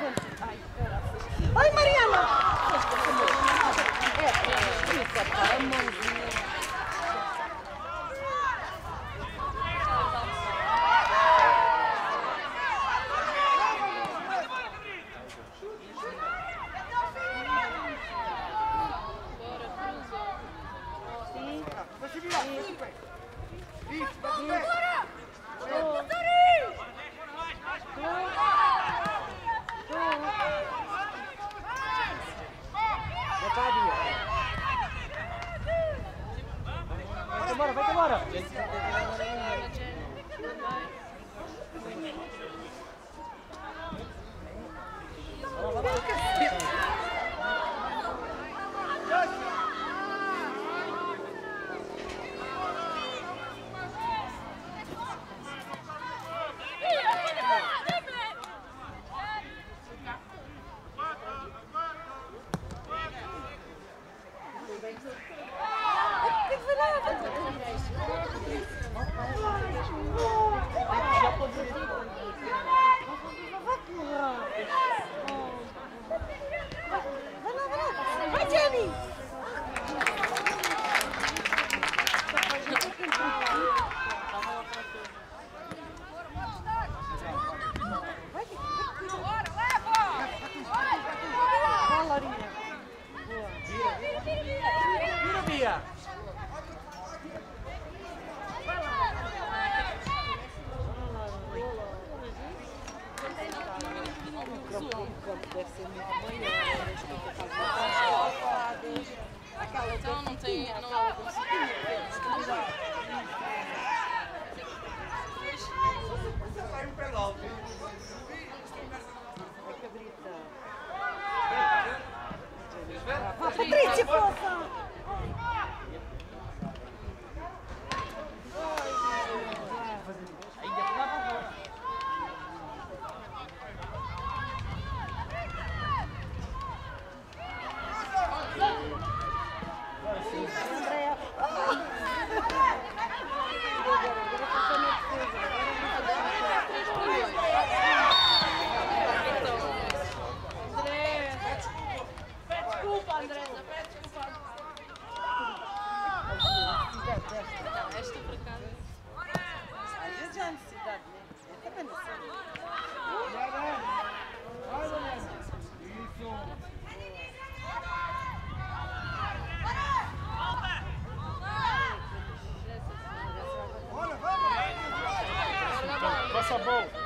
vento, Passa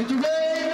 Muito bem,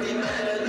بما لا